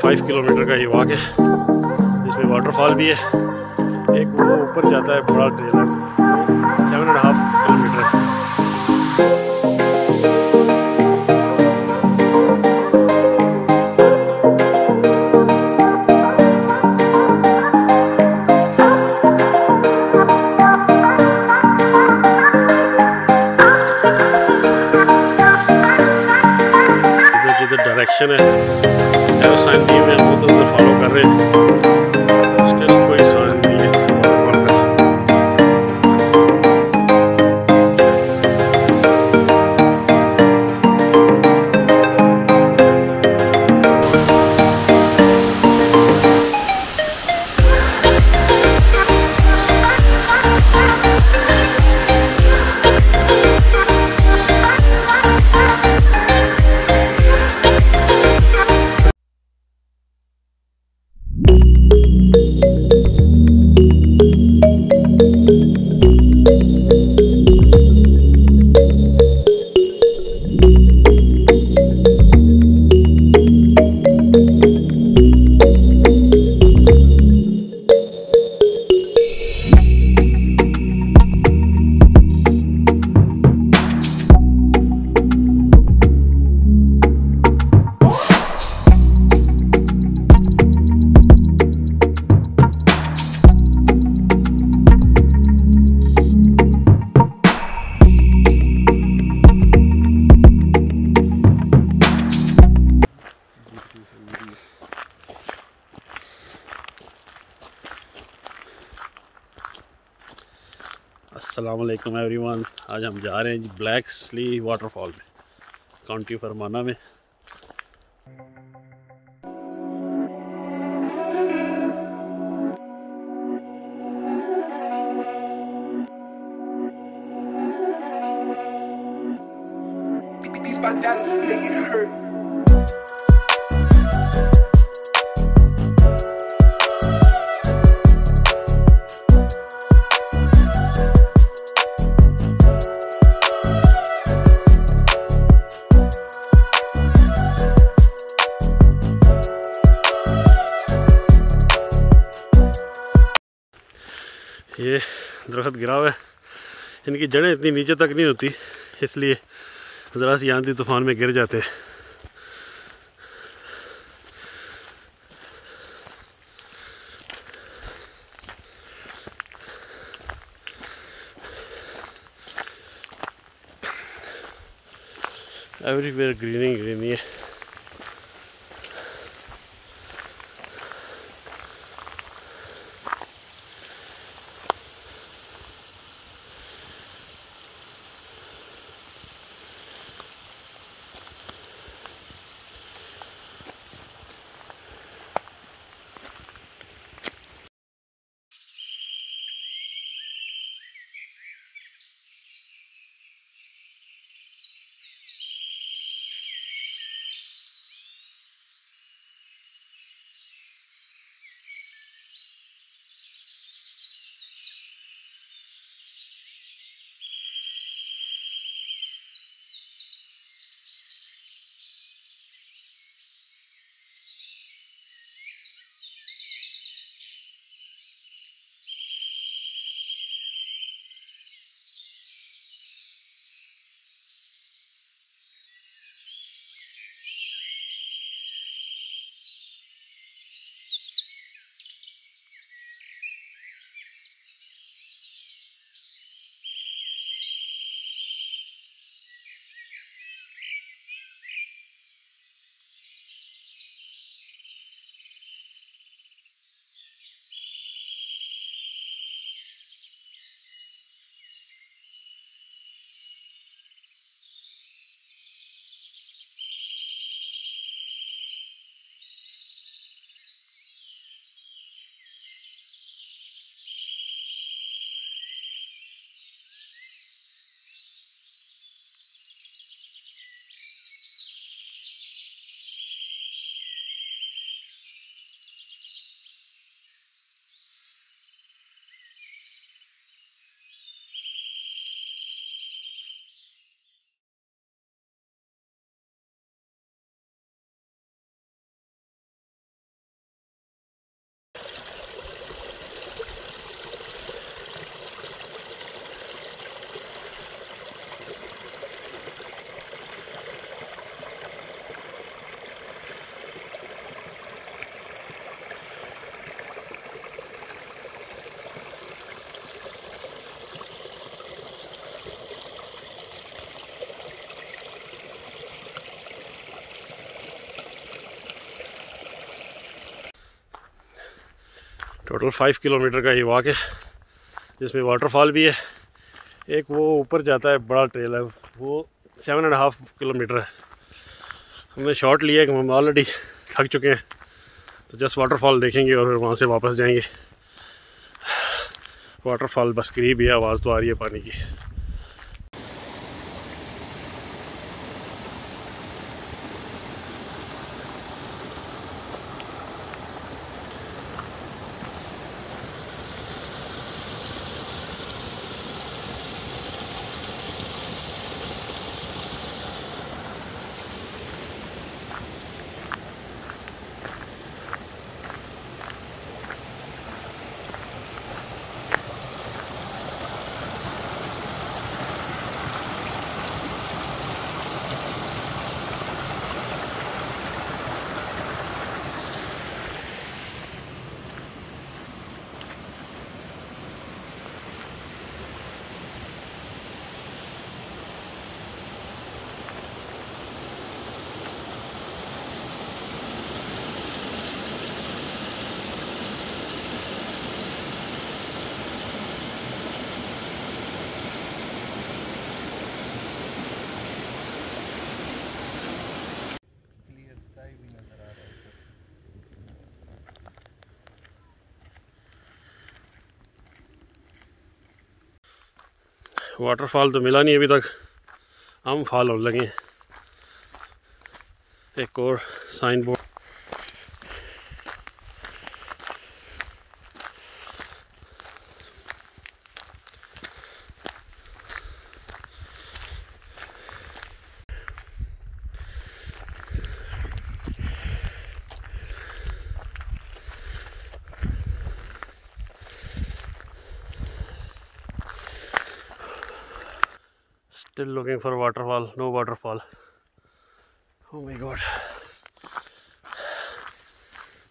Five kilo metre کا یہ walk ہے جس میں واٹر فال بھی ہے ایک وہ اوپر جاتا ہے بڑا ٹریلر ہے السلام علیکم ایوری ون آج ہم جا رہے ہیں جی بلیک سلی واٹر فال میں۔ کاؤنٹی فرمانہ میں یہ درخت گرا ہوا ہے ان یعنی کی جڑیں اتنی نیچے تک نہیں ہوتی، اس لیے ذرا سی آندھی طوفان میں گر جاتے۔ ہیں ایوری ویئر گریننگ گرینی ہے۔ ٹوٹل فائیو کلو میٹر کا یہ واک ہے، جس میں واٹر فال بھی ہے۔ ایک وہ اوپر جاتا ہے، بڑا ٹریل ہے۔ وہ seven and half kilometre ہے۔ ہم نے شارٹ لیا ہے کہ ہم آلریڈی تھک چکے ہیں۔ تو جسٹ واٹر فال دیکھیں گے اور پھر وہاں سے واپس جائیں گے۔ واٹر فال بس قریب ہی ہے، آواز تو آ رہی ہے پانی کی۔ واٹر فال تو ملا نہیں ابھی تک۔ ہم فال ہونے لگے۔ ایک اور sign board Still looking for waterfall. No waterfall. Oh my god.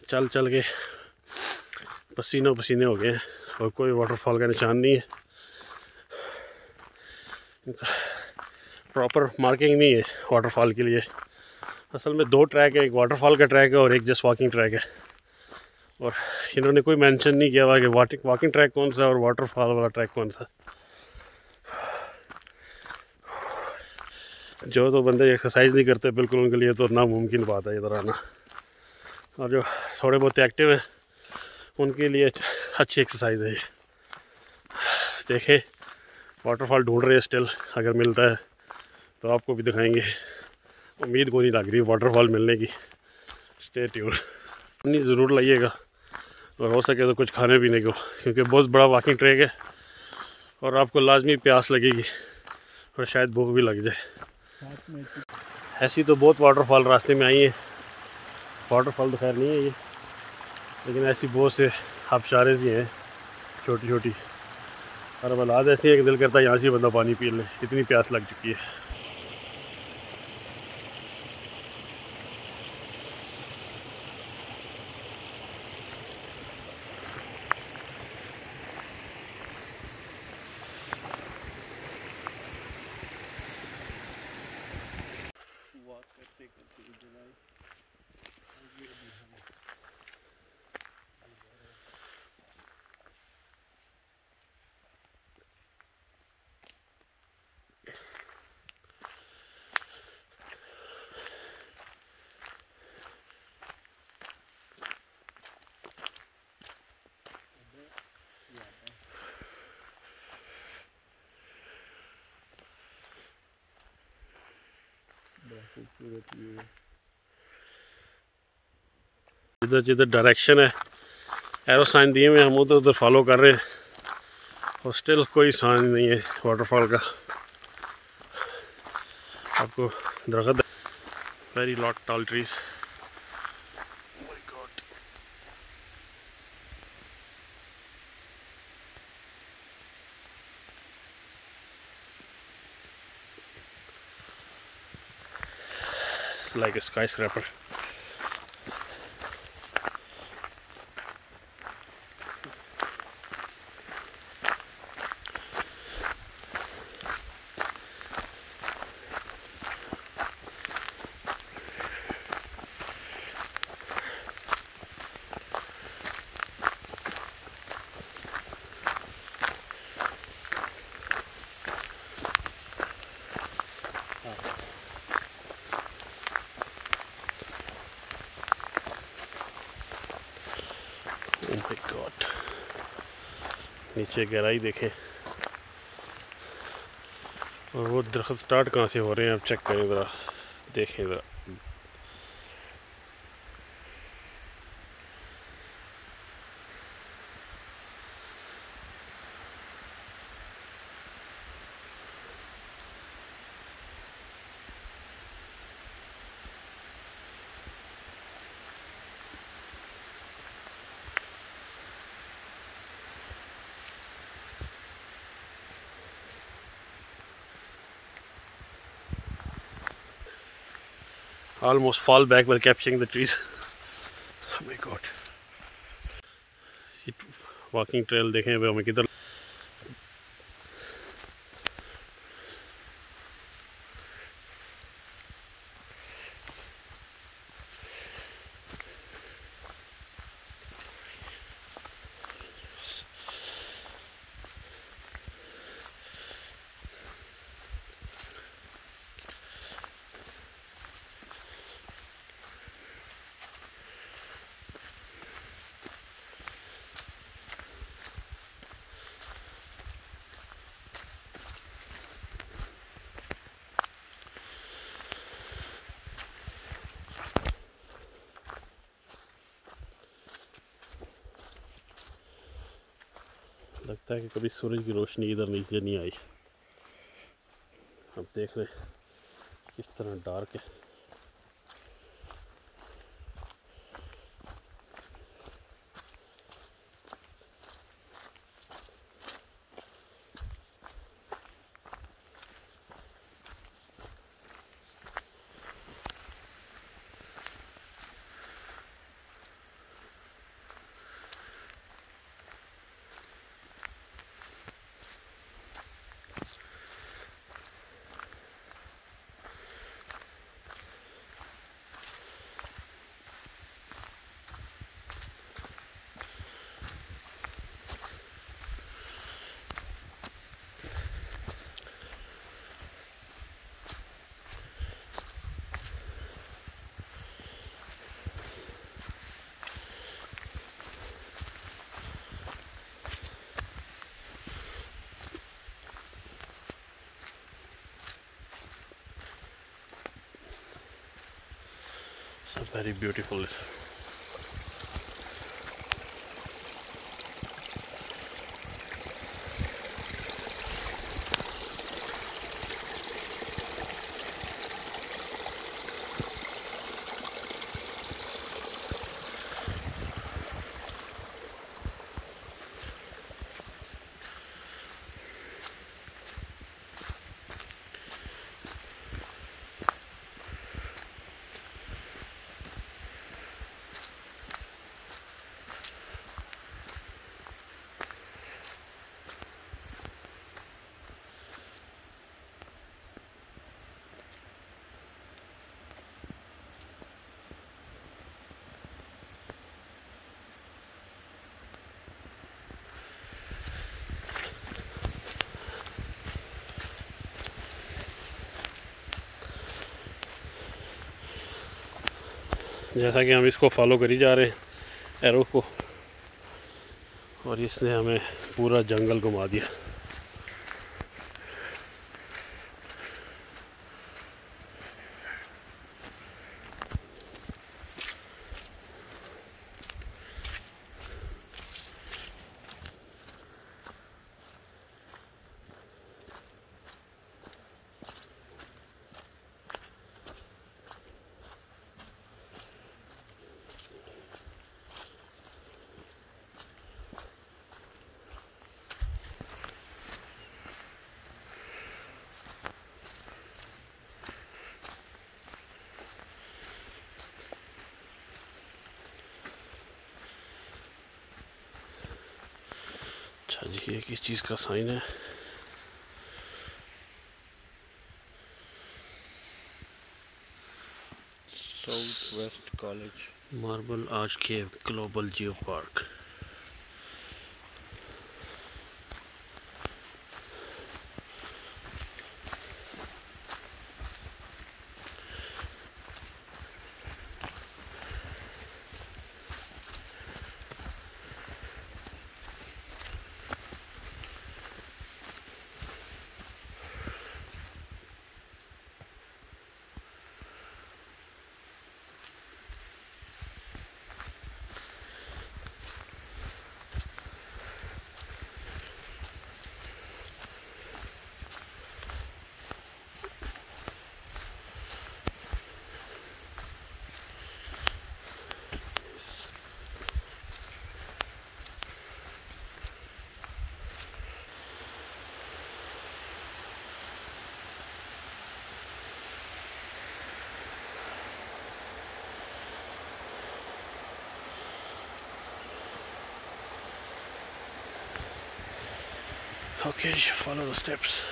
چل چل کے پسینوں پسینے ہو گئے ہیں اور کوئی واٹر فال کا نشان نہیں ہے پراپر مارکنگ نہیں ہے واٹر فال کے لیے اصل میں دو ٹریک ہے ایک واٹر فال کا ٹریک ہے اور ایک جسٹ واکنگ ٹریک ہے اور انہوں نے کوئی مینشن نہیں کیا ہوا کہ واٹنگ واکنگ ٹریک کون سا ہے اور واٹر فال والا ٹریک کون سا جو تو بندے ایکسرسائز نہیں کرتے، بالکل ان کے لیے تو ناممکن بات ہے ادھر آنا اور جو تھوڑے بہت ایکٹیو ہیں، ان کے لیے اچھی ایکسرسائز ہے یہ۔ دیکھیں واٹر فال ڈھونڈ رہے ہیں اسٹل اگر ملتا ہے تو آپ کو بھی دکھائیں گے۔ امید کو نہیں لگ رہی واٹر فال ملنے کی۔ اسٹے ٹیور اپنی ضرور لائیے گا۔ اور ہو سکے تو کچھ کھانے پینے کو، کیونکہ بہت بڑا واکنگ ٹریک ہے۔ اور آپ کو لازمی پیاس لگے گی، اور شاید بھوک بھی لگ جائے۔ ایسی تو بہت واٹر فال راستے میں آئی ہیں۔ واٹر فال تو خیر نہیں ہے یہ، لیکن ایسی بہت سے آبشارے ہی ہیں چھوٹی چھوٹی اور اب ایسی ہے کہ دل کرتا ہے یہاں سے بندہ پانی پی لے، اتنی پیاس لگ چکی ہے۔ جدھر جدھر ڈائریکشن ہے۔ ایرو سائن دیے ہوئے ہم ادھر ادھر فالو کر رہے ہیں۔ اور اسٹل کوئی سائن نہیں ہے واٹر فال کا۔ آپ کو درخت very lot tall trees like a skyscraper. نیچے گہرائی دیکھیں۔ اور وہ درخت سٹارٹ کہاں سے ہو رہے ہیں؟ آپ چیک کریں ذرا، دیکھیں ذرا۔ Almost fall back while capturing the trees. oh my god. Walking trail دیکھیں ابھی ہمیں کدھر لگتا ہے کہ کبھی سورج کی روشنی ادھر نیچے نہیں آئی اب دیکھ رہے کس طرح ڈارک ہے very beautiful. جیسا کہ ہم اس کو فالو کری جا رہے ہیں ایرو کو، اور اس نے ہمیں پورا جنگل گھما دیا۔ یہ کس چیز کا سائن ہے۔ South waste college. ماربل آج کے global geo park. Okay, follow the steps.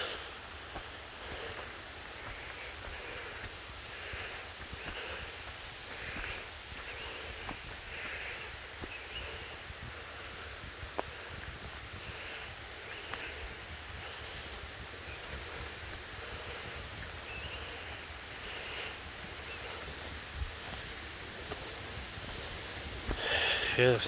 yes.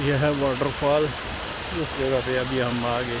یہ ہے واٹر فال اس جگہ پہ ابھی ہم آ گئے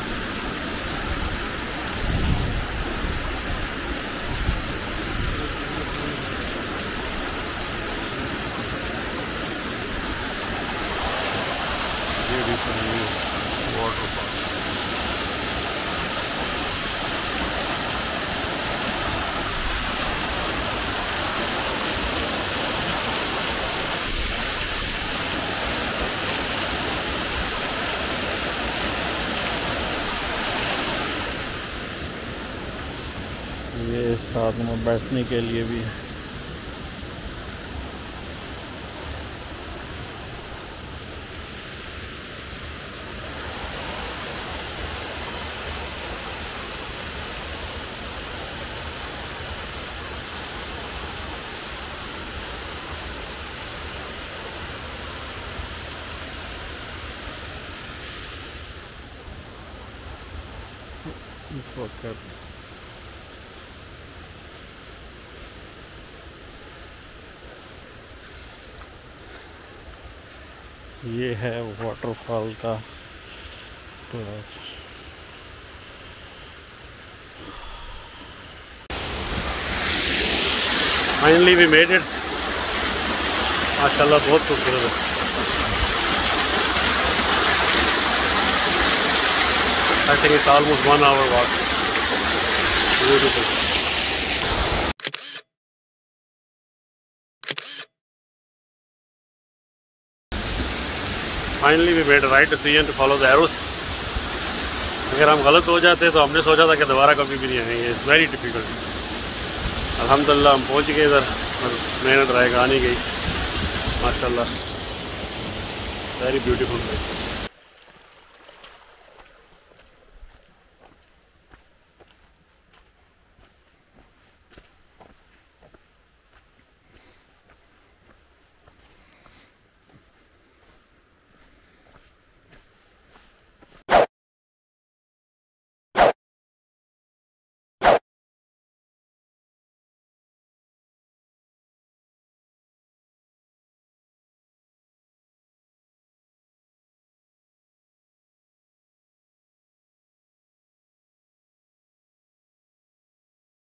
یہ ساتھ میں بیٹھنے کے لیے بھی۔ ہے یہ ہے واٹر فال کا plot finally we made it ماشاء اللہ بہت خوبصورت ہے I think it's almost one hour walk. Beautiful. Finally we made right decision to follow the arrows اگر ہم غلط ہو جاتے تو ہم نے سوچا تھا کہ دوبارہ کبھی بھی نہیں آئیں گے. اٹس ویری ڈیفیکلٹ الحمد للہ ہم پہنچ گئے ادھر اور محنت رائے گا آنے گئی. ماشاء اللہ ویری بیوٹیفل پلیس